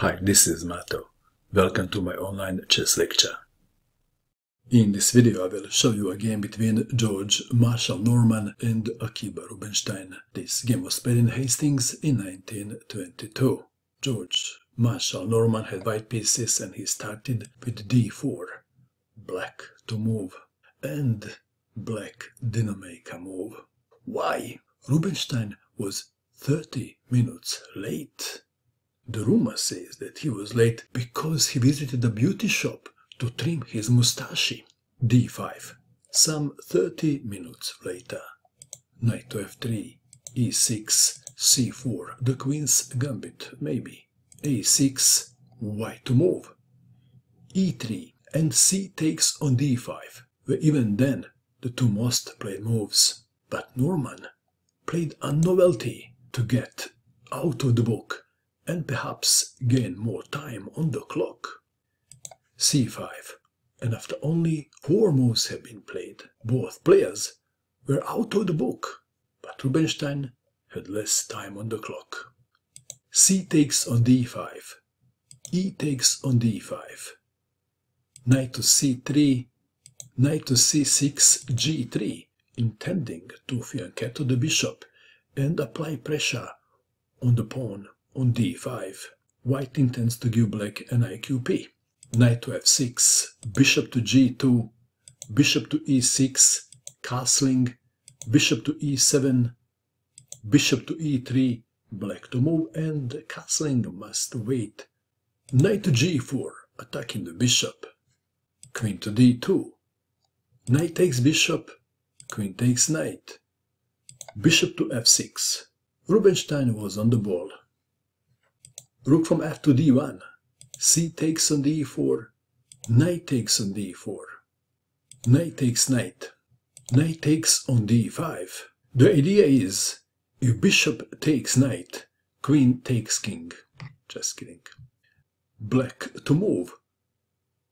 Hi, this is Mato. Welcome to my online chess lecture. In this video I will show you a game between George Marshall Norman and Akiba Rubinstein. This game was played in Hastings in 1922. George Marshall Norman had white pieces and he started with d4. Black to move. And black didn't make a move. Why? Rubinstein was 30 minutes late. The rumor says that he was late because he visited a beauty shop to trim his mustache. d5. Some 30 minutes later. Knight to f3, e6, c4, the queen's gambit, maybe. a6, white to move. e3 and c takes on d5, were even then the two most played moves. But Norman played a novelty to get out of the book and perhaps gain more time on the clock. c5, and after only four moves had been played, both players were out of the book, but Rubinstein had less time on the clock. c takes on d5, e takes on d5, knight to c3, knight to c6, g3, intending to fianchetto the bishop and apply pressure on the pawn on d5. White intends to give black an IQP. Knight to f6, bishop to g2, bishop to e6, castling, bishop to e7, bishop to e3, black to move and castling must wait. Knight to g4, attacking the bishop. Queen to d2. Knight takes bishop, queen takes knight. Bishop to f6. Rubinstein was on the ball. Rook from f to d1. c takes on d4. Knight takes on d4. Knight takes knight. Knight takes on d5. The idea is, if bishop takes knight, queen takes king. Just kidding. Black to move.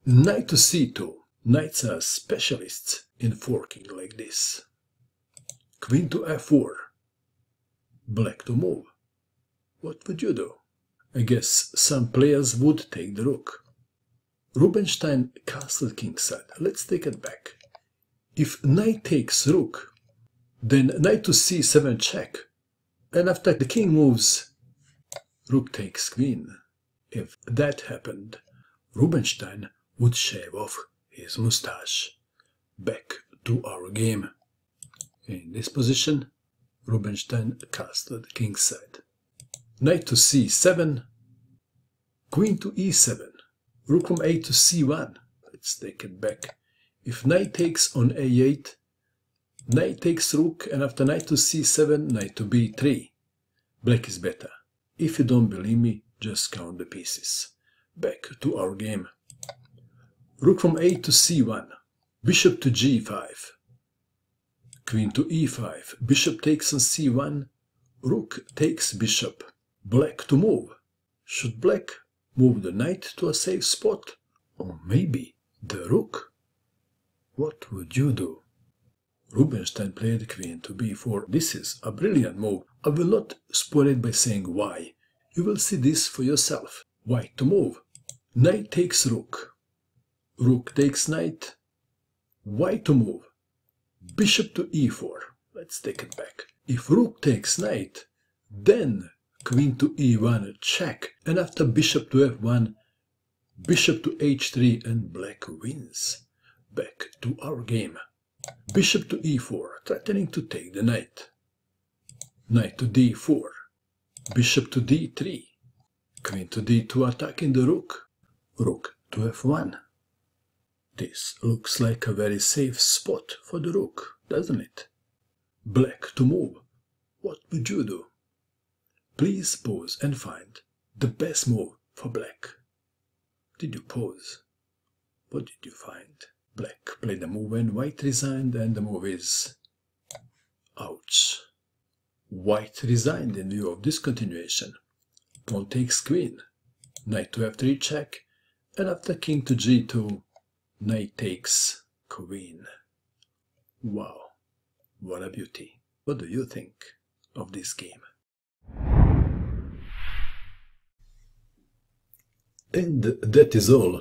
Knight to c2. Knights are specialists in forking like this. Queen to f4. Black to move. What would you do? I guess some players would take the rook. Rubinstein castled kingside. Let's take it back. If knight takes rook, then knight to c7 check. And after the king moves, rook takes queen. If that happened, Rubinstein would shave off his mustache. Back to our game. In this position, Rubinstein castled kingside. Knight to c7, queen to e7, rook from a to c1. Let's take it back. If knight takes on a8, knight takes rook, and after knight to c7, knight to b3. Black is better. If you don't believe me, just count the pieces. Back to our game. Rook from a to c1, bishop to g5, queen to e5, bishop takes on c1, rook takes bishop, black to move. Should black move the knight to a safe spot? Or maybe the rook? What would you do? Rubinstein played queen to b4. This is a brilliant move. I will not spoil it by saying why. You will see this for yourself. White to move. Knight takes rook. Rook takes knight. White to move. Bishop to e4. Let's take it back. If rook takes knight, then queen to e1 check. And after bishop to f1, bishop to h3 and black wins. Back to our game. Bishop to e4, threatening to take the knight. Knight to d4. Bishop to d3. Queen to d2 attacking the rook. Rook to f1. This looks like a very safe spot for the rook, doesn't it? Black to move. What would you do? Please pause and find the best move for black. Did you pause? What did you find? Black played the move and white resigned and the move is... Ouch. White resigned in view of discontinuation. Pawn takes queen. Knight to f3 check and after king to g2 Knight takes queen. Wow, what a beauty. What do you think of this game? And that is all.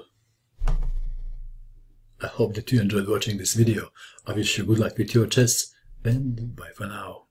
I hope that you enjoyed watching this video. I wish you good luck with your chess and bye for now.